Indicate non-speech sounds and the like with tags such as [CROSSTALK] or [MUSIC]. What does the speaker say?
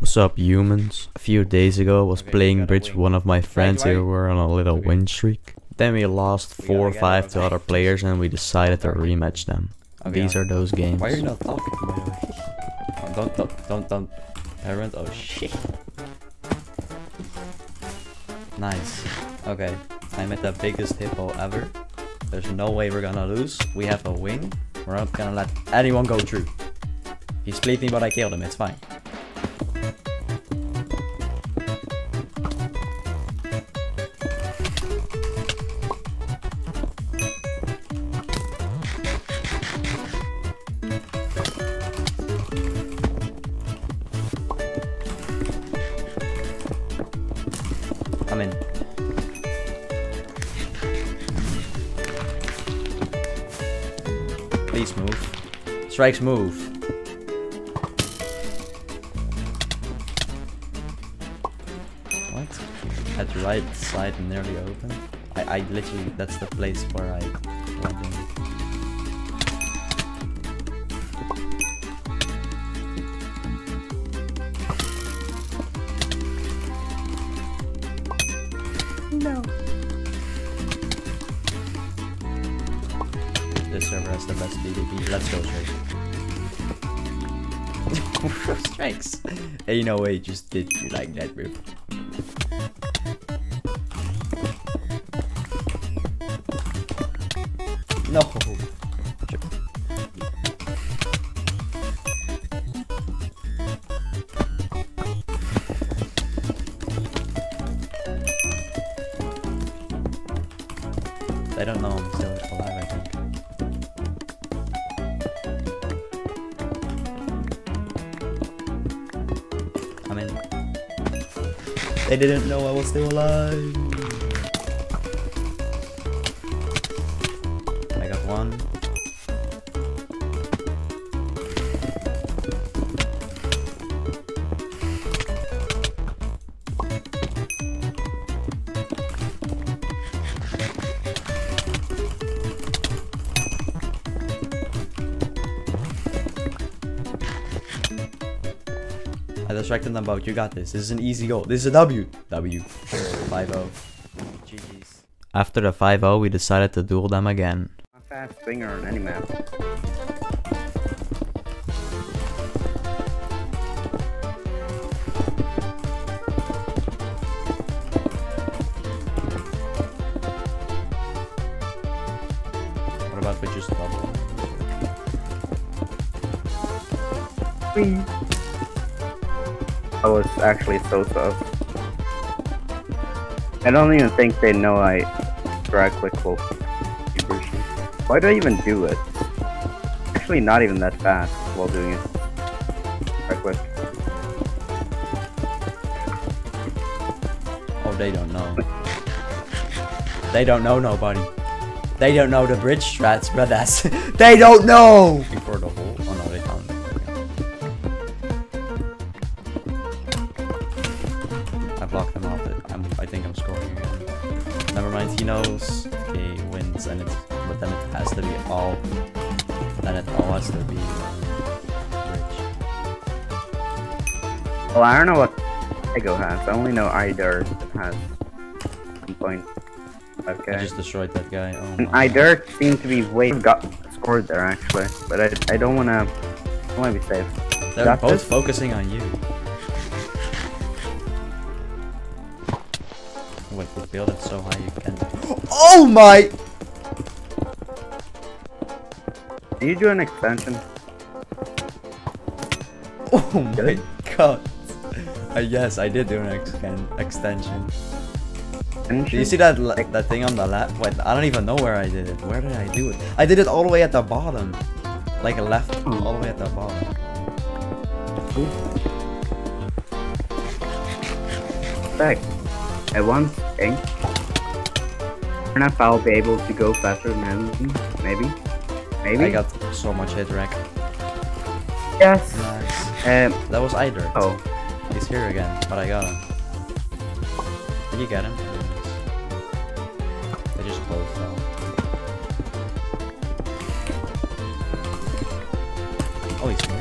What's up, humans? A few days ago, I was playing bridge with one of my friends here. We're on a little win streak. Then we lost four gotta or five to other [LAUGHS] players, and we decided to rematch them. These are those games. Why are you not talking, by the way? Oh, don't, don't, don't, don't. Parent? Oh, shit. Nice. Okay, I'm at the biggest hippo ever. There's no way we're gonna lose. We have a wing. We're not gonna let anyone go through. He split me, but I killed him. It's fine. I'm in. Please move. Strikes move. What? At the right side nearly open? I, I literally, that's the place where I went in. This server has the best PvP. Let's go, [LAUGHS] Strikes. Strikes. Ain't no way just did you like that, bro. No. They don't know I'm still alive, I think. I'm in. They didn't know I was still alive. I got one. I distracted them both. You got this. This is an easy goal. This is a W. W. 5-0. GG's. After the 5-0, we decided to duel them again. A fast swinger on any map. What about we just double? I was actually so tough. I don't even think they know I drag full version. Why do I even do it? Actually, not even that fast while doing it. Drag click. Oh, they don't know. They don't know nobody. They don't know the bridge strats, brothers. [LAUGHS] they don't know! Think I'm scoring again. Never mind, he knows. He wins, and it's. But then it has to be all. Then it all has to be bridge. Well, I don't know what Ego has. I only know Ider has one point. Okay. I just destroyed that guy. Oh And. Ider seemed to be way got scored there actually, but I, I don't wanna I wanna be safe. They're both this? focusing on you. Wait, we build it so high you can. Oh my! Did you do an extension? [LAUGHS] Oh my Really? god! Uh, yes, I did do an exten extension. Do you see that that thing on the left? Wait, I don't even know where I did it. Where did I do it? I did it all the way at the bottom, like a left, Hmm. all the way at the bottom. Back. At one thing. I don't know if I'll be able to go faster than him. Maybe. Maybe. I got so much hit reg. yes. Nice. Um. That was either. Oh. He's here again, but I got him. Did you get him? They just both fell. Oh, he's here?